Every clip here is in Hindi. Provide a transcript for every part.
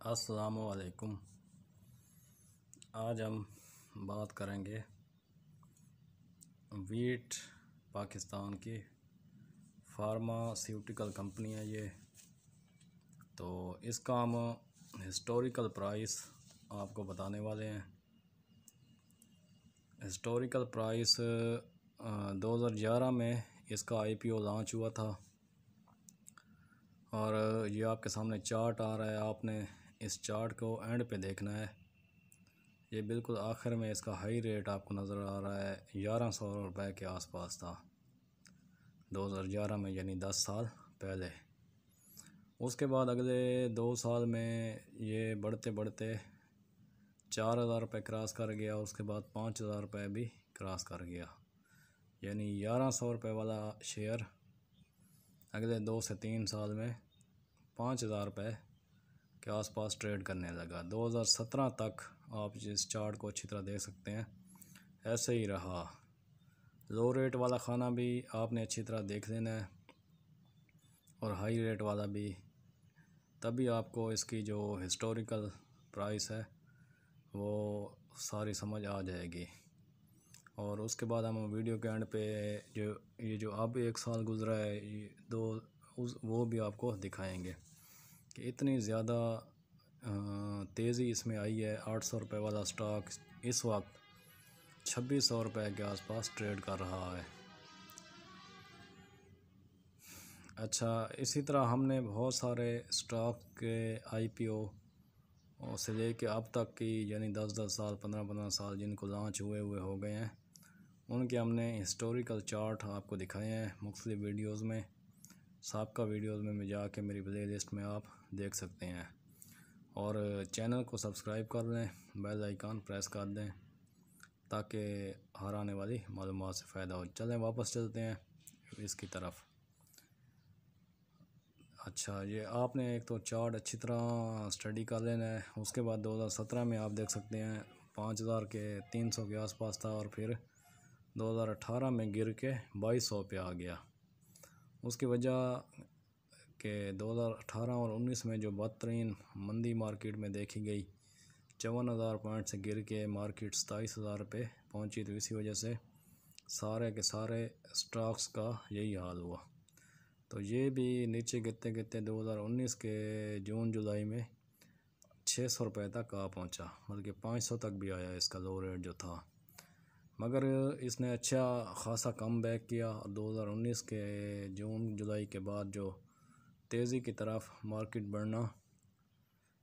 असलकुम आज हम बात करेंगे वीट पाकिस्तान की फार्मास्यूटिकल कंपनी है ये। तो इसका हम हिस्टोरिकल प्राइस आपको बताने वाले हैं। हिस्टोरिकल प्राइस 2011 में इसका आईपीओ लॉन्च हुआ था। और ये आपके सामने चार्ट आ रहा है, आपने इस चार्ट को एंड पे देखना है। ये बिल्कुल आखिर में इसका हाई रेट आपको नज़र आ रहा है, ग्यारह सौ रुपये के आसपास था। 2011 में यानी 10 साल पहले। उसके बाद अगले दो साल में ये बढ़ते बढ़ते चार हज़ार रुपये क्रॉस कर गया, उसके बाद पाँच हज़ार रुपये भी क्रॉस कर गया। यानी ग्यारह सौ रुपये वाला शेयर अगले दो से तीन साल में पाँच हज़ार रुपये के आसपास ट्रेड करने लगा। 2017 तक आप इस चार्ट को अच्छी तरह देख सकते हैं, ऐसे ही रहा। लो रेट वाला खाना भी आपने अच्छी तरह देख लेना है और हाई रेट वाला भी। तभी आपको इसकी जो हिस्टोरिकल प्राइस है, वो सारी समझ आ जाएगी। और उसके बाद हम वीडियो के एंड पे जो, ये जो अब एक साल गुज़रा है दो, उस, वो भी आपको दिखाएँगे। कि इतनी ज़्यादा तेज़ी इसमें आई है। आठ सौ रुपये वाला स्टॉक इस वक्त छब्बीस सौ रुपये के आसपास ट्रेड कर रहा है। अच्छा इसी तरह हमने बहुत सारे स्टॉक के आईपीओ से लेके अब तक की, यानी दस दस साल, पंद्रह पंद्रह साल जिनको लॉन्च हुए हुए हो गए हैं, उनके हमने हिस्टोरिकल चार्ट आपको दिखाए हैं मुख्तलिफ़ वीडियोज़ में। सबका वीडियोज़ में जाके मेरी प्ले लिस्ट में आप देख सकते हैं। और चैनल को सब्सक्राइब कर लें, बेल आइकान प्रेस कर दें, ताकि हर आने वाली मालूम से फ़ायदा हो। चलें, वापस चलते हैं इसकी तरफ़। अच्छा ये आपने एक तो चार्ट अच्छी तरह स्टडी कर लेना है। उसके बाद 2017 में आप देख सकते हैं, पाँच हज़ार के तीन सौ के आसपास था और फिर 2018 में गिर के बाईस सौ पे आ गया। उसकी वजह के 2018 और 19 में जो बदतरीन मंदी मार्केट में देखी गई, चौवन हज़ार पॉइंट से गिर के मार्केट सताईस हज़ार रुपये पहुँची तो इसी वजह से सारे के सारे स्टॉक्स का यही हाल हुआ। तो ये भी नीचे गिरते गिरते 2019 के जून, जुलाई में छः सौ रुपये तक आ पहुँचा, बल्कि पाँच सौ तक भी आया इसका लो रेट जो था। मगर इसने अच्छा ख़ासा कम बैक किया 2019 के जून, जुलाई के बाद जो तेज़ी की तरफ़ मार्केट बढ़ना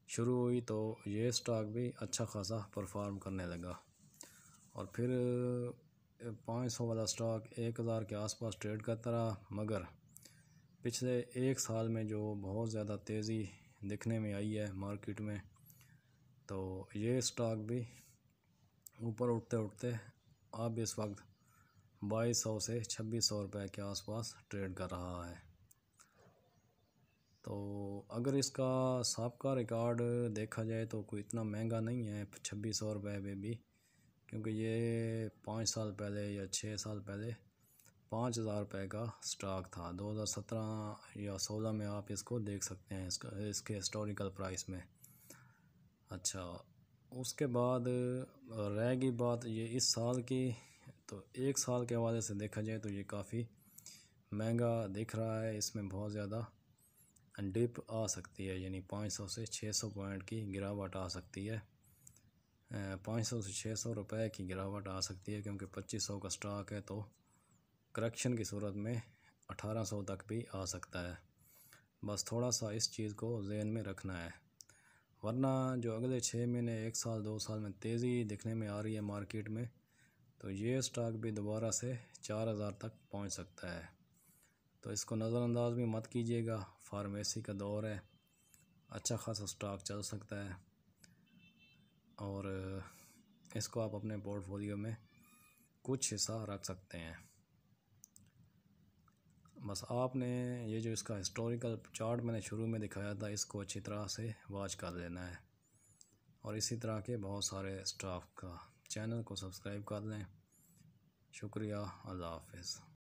शुरू हुई तो ये स्टॉक भी अच्छा खासा परफॉर्म करने लगा। और फिर पाँच सौ वाला स्टॉक एक हज़ार के आसपास ट्रेड करता रहा, मगर पिछले एक साल में जो बहुत ज़्यादा तेज़ी दिखने में आई है मार्केट में तो ये स्टॉक भी ऊपर उठते उठते अब इस वक्त बाईस सौ से छब्बीस सौ रुपये के आसपास ट्रेड कर रहा है। तो अगर इसका सबका रिकॉर्ड देखा जाए तो कोई इतना महँगा नहीं है, छब्बीस सौ रुपये में भी, क्योंकि ये पाँच साल पहले या छः साल पहले पाँच हज़ार रुपये का स्टॉक था। दो हज़ार सत्रह या सोलह में आप इसको देख सकते हैं, इसका, इसके हिस्टोरिकल प्राइस में। अच्छा उसके बाद रहेगी बात ये इस साल की। तो एक साल के हवाले से देखा जाए तो ये काफ़ी महँगा दिख रहा है। इसमें बहुत ज़्यादा डिप आ सकती है, यानी 500 से 600 पॉइंट की गिरावट आ सकती है। पाँच सौ से छः सौ रुपये की गिरावट आ सकती है, क्योंकि पच्चीस सौ का स्टॉक है तो करेक्शन की सूरत में अठारह सौ तक भी आ सकता है। बस थोड़ा सा इस चीज़ को जहन में रखना है। वरना जो अगले छः महीने, एक साल, दो साल में तेज़ी दिखने में आ रही है मार्केट में तो ये स्टॉक भी दोबारा से चार हज़ार तक पहुँच सकता है। तो इसको नज़रअंदाज भी मत कीजिएगा, फार्मेसी का दौर है अच्छा खासा स्टॉक चल सकता है। और इसको आप अपने पोर्टफोलियो में कुछ हिस्सा रख सकते हैं। बस आपने ये जो इसका हिस्टोरिकल चार्ट मैंने शुरू में दिखाया था, इसको अच्छी तरह से वॉच कर लेना है। और इसी तरह के बहुत सारे स्टाफ का चैनल को सब्सक्राइब कर लें। शुक्रिया, अल्लाह हाफिज़।